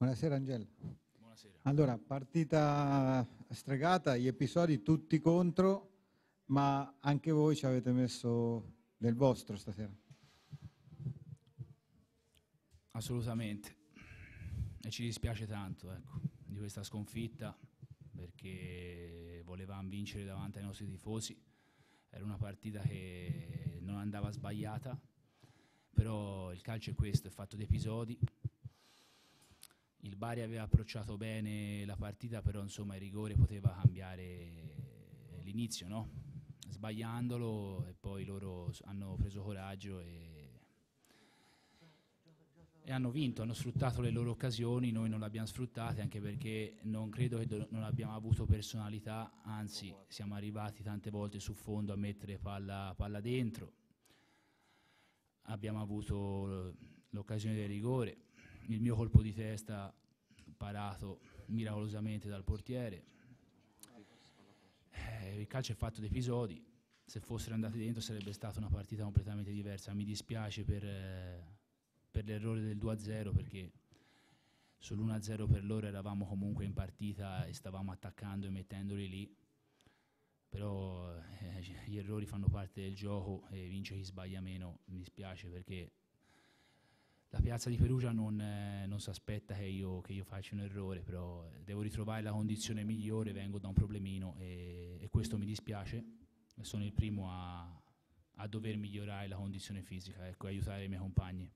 Buonasera Angela. Buonasera. Allora, partita stregata, gli episodi tutti contro, ma anche voi ci avete messo del vostro stasera. Assolutamente. E ci dispiace tanto ecco, di questa sconfitta perché volevamo vincere davanti ai nostri tifosi. Era una partita che non andava sbagliata, però il calcio è questo, è fatto di episodi. Il Bari aveva approcciato bene la partita, però insomma il rigore poteva cambiare l'inizio, no? Sbagliandolo e poi loro hanno preso coraggio e e hanno vinto, hanno sfruttato le loro occasioni, noi non le abbiamo sfruttate anche perché non credo che non abbiamo avuto personalità, anzi siamo arrivati tante volte su fondo a mettere palla, palla dentro, abbiamo avuto l'occasione del rigore, il mio colpo di testa parato miracolosamente dal portiere, eh, il calcio è fatto di episodi, se fossero andati dentro sarebbe stata una partita completamente diversa, mi dispiace per... Eh, per l'errore del 2-0 perché sull'1-0 per loro eravamo comunque in partita e stavamo attaccando e mettendoli lì. Però eh, gli errori fanno parte del gioco e vince chi sbaglia meno. Mi dispiace perché la piazza di Perugia non, eh, non si aspetta che io, che io, faccia un errore però devo ritrovare la condizione migliore vengo da un problemino e, e questo mi dispiace. Sono il primo a, a dover migliorare la condizione fisica ecco, aiutare i miei compagni.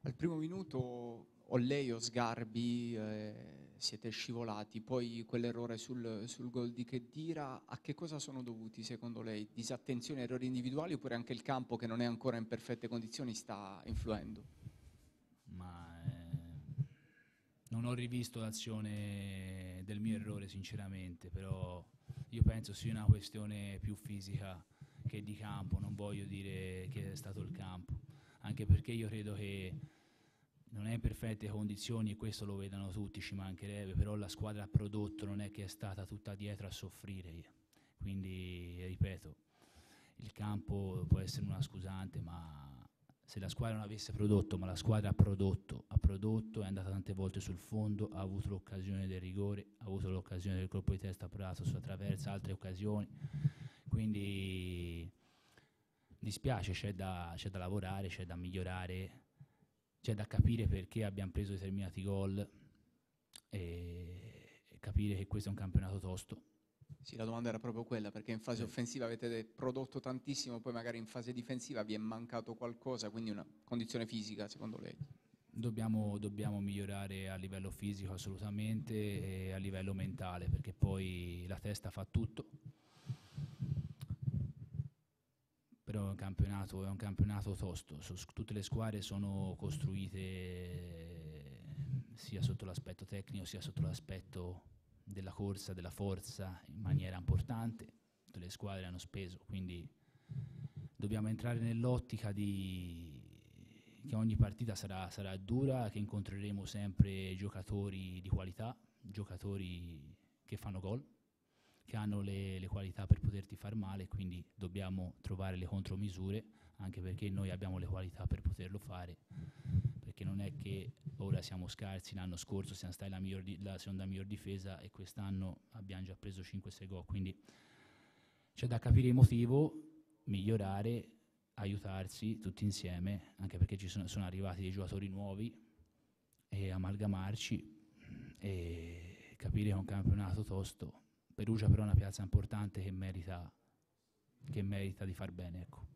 Al primo minuto o lei o Sgarbi eh, siete scivolati, poi quell'errore sul, sul gol di Chedira, a che cosa sono dovuti secondo lei? Disattenzione, errori individuali oppure anche il campo che non è ancora in perfette condizioni sta influendo? Ma eh, non ho rivisto l'azione del mio errore sinceramente, però io penso sia una questione più fisica che di campo, non voglio dire che è stato il campo, anche perché io credo che non è in perfette condizioni e questo lo vedono tutti, ci mancherebbe, però la squadra ha prodotto, non è che è stata tutta dietro a soffrire. Quindi, ripeto, il campo può essere una scusante, ma se la squadra non avesse prodotto, ma la squadra ha prodotto, ha prodotto, è andata tante volte sul fondo, ha avuto l'occasione del rigore, ha avuto l'occasione del colpo di testa prato sulla traversa, altre occasioni. Quindi dispiace, c'è da, c'è da lavorare, c'è da migliorare c'è da capire perché abbiamo preso determinati gol e capire che questo è un campionato tosto. Sì, la domanda era proprio quella, perché in fase offensiva avete prodotto tantissimo, poi magari in fase difensiva vi è mancato qualcosa, quindi una condizione fisica secondo lei? Dobbiamo, dobbiamo migliorare a livello fisico assolutamente e a livello mentale, perché poi la testa fa tutto però è un campionato, è un campionato tosto, so, tutte le squadre sono costruite sia sotto l'aspetto tecnico sia sotto l'aspetto della corsa, della forza in maniera importante, tutte le squadre hanno speso, quindi dobbiamo entrare nell'ottica di che ogni partita sarà, sarà dura, che incontreremo sempre giocatori di qualità, giocatori che fanno gol che hanno le, le, qualità per poterti far male, quindi dobbiamo trovare le contromisure, anche perché noi abbiamo le qualità per poterlo fare, perché non è che ora siamo scarsi, l'anno scorso siamo stati la, miglior di, la seconda miglior difesa e quest'anno abbiamo già preso 5-6 gol, quindi c'è da capire il motivo, migliorare, aiutarsi tutti insieme, anche perché ci sono, sono arrivati dei giocatori nuovi, e amalgamarci e capire che è un campionato tosto Perugia però è una piazza importante che merita, che merita di far bene. Ecco.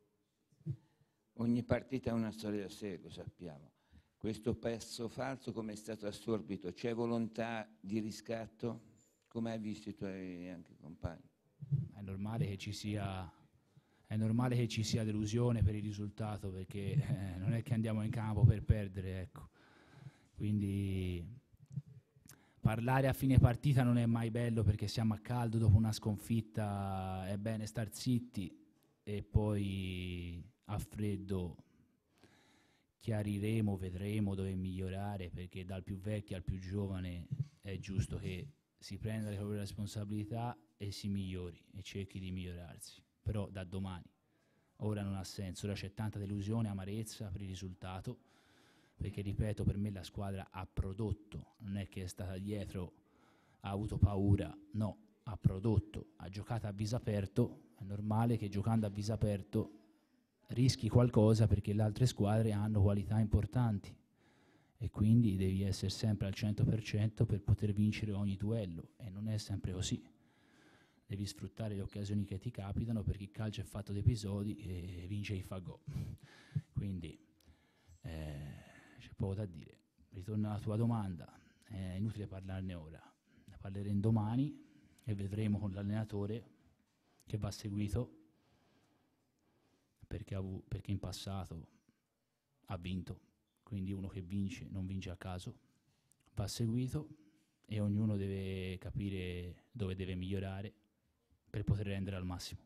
Ogni partita ha una storia da sé, lo sappiamo. Questo pezzo falso come è stato assorbito? C'è volontà di riscatto? Come hai visto i tuoi anche compagni? È normale che ci sia, normale che ci sia delusione per il risultato perché eh, non è che andiamo in campo per perdere. Ecco. Quindi parlare a fine partita non è mai bello perché siamo a caldo dopo una sconfitta, è bene star zitti e poi a freddo chiariremo, vedremo dove migliorare perché dal più vecchio al più giovane è giusto che si prenda le proprie responsabilità e si migliori e cerchi di migliorarsi, però da domani. Ora non ha senso, ora c'è tanta delusione, amarezza per il risultato perché ripeto, per me la squadra ha prodotto, non è che è stata dietro, ha avuto paura, no, ha prodotto, ha giocato a viso aperto, è normale che giocando a viso aperto rischi qualcosa perché le altre squadre hanno qualità importanti e quindi devi essere sempre al 100% per poter vincere ogni duello e non è sempre così. Devi sfruttare le occasioni che ti capitano perché il calcio è fatto di episodi e vince i fagò. Quindi eh, poco da dire. Ritorno alla tua domanda, è inutile parlarne ora, ne parleremo domani e vedremo con l'allenatore che va seguito perché, perché in passato ha vinto quindi uno che vince non vince a caso, va seguito e ognuno deve capire dove deve migliorare per poter rendere al massimo.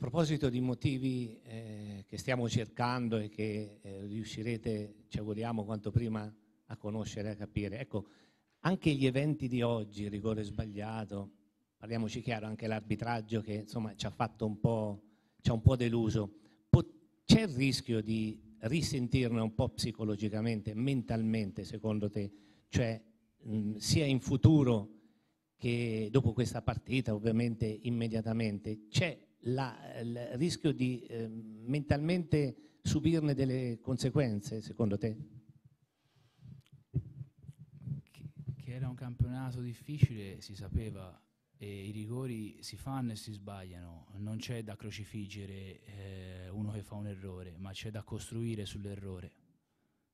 Proposito di motivi eh, che stiamo cercando e che eh, riuscirete, ci auguriamo, quanto prima a conoscere e a capire, ecco, anche gli eventi di oggi, rigore sbagliato, parliamoci chiaro, anche l'arbitraggio che insomma ci ha fatto un po', ci ha un po' deluso, c'è il rischio di risentirne un po' psicologicamente, mentalmente, secondo te? Cioè, mh, sia in futuro che dopo questa partita, ovviamente immediatamente, c'è la, il rischio di eh, mentalmente subirne delle conseguenze, secondo te? Che, era un campionato difficile, si sapeva e i rigori si fanno e si sbagliano, non c'è da crocifiggere eh, uno che fa un errore, ma c'è da costruire sull'errore,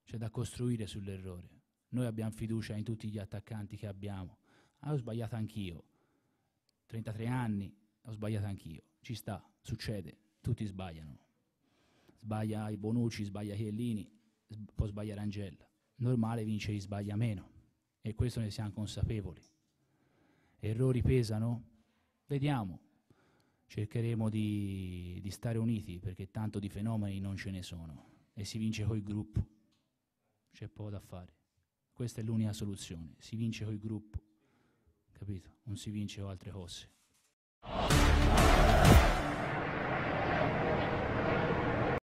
c'è da costruire sull'errore. Noi abbiamo fiducia in tutti gli attaccanti che abbiamo. Ah, ho sbagliato anch'io, 33 anni, ho sbagliato anch'io, ci sta, succede, tutti sbagliano. Sbaglia i Bonucci, sbaglia Chiellini, può sbagliare Angella. Normale vince chi sbaglia meno e questo ne siamo consapevoli errori pesano? Vediamo, cercheremo di, di, stare uniti perché tanto di fenomeni non ce ne sono e si vince col gruppo, c'è poco da fare. Questa è l'unica soluzione, si vince col gruppo, capito? Non si vince con altre cose. ああ。